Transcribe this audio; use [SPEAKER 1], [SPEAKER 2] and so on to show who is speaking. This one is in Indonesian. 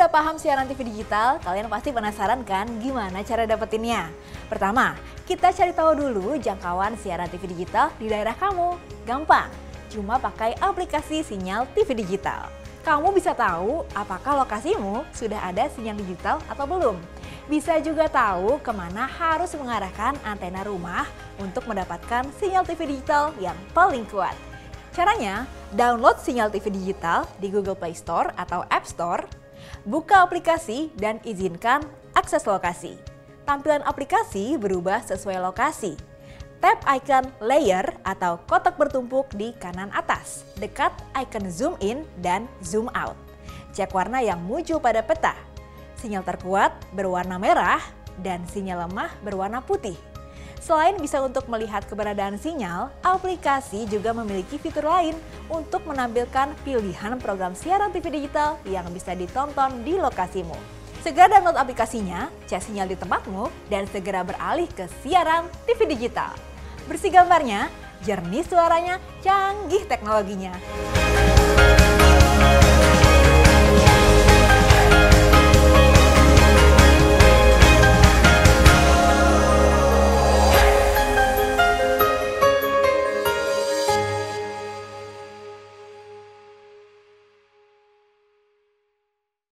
[SPEAKER 1] udah paham siaran TV digital, kalian pasti penasaran kan gimana cara dapetinnya? Pertama, kita cari tahu dulu jangkauan siaran TV digital di daerah kamu. Gampang, cuma pakai aplikasi sinyal TV digital. Kamu bisa tahu apakah lokasimu sudah ada sinyal digital atau belum. Bisa juga tahu ke mana harus mengarahkan antena rumah untuk mendapatkan sinyal TV digital yang paling kuat. Caranya, download sinyal TV digital di Google Play Store atau App Store, buka aplikasi dan izinkan akses lokasi. Tampilan aplikasi berubah sesuai lokasi. Tap icon layer atau kotak bertumpuk di kanan atas, dekat icon zoom in dan zoom out. Cek warna yang muncul pada peta sinyal terkuat berwarna merah dan sinyal lemah berwarna putih. Selain bisa untuk melihat keberadaan sinyal, aplikasi juga memiliki fitur lain untuk menampilkan pilihan program siaran TV digital yang bisa ditonton di lokasimu. Segera download aplikasinya, cek sinyal di tempatmu, dan segera beralih ke siaran TV digital. Bersih gambarnya, jernih suaranya, canggih teknologinya.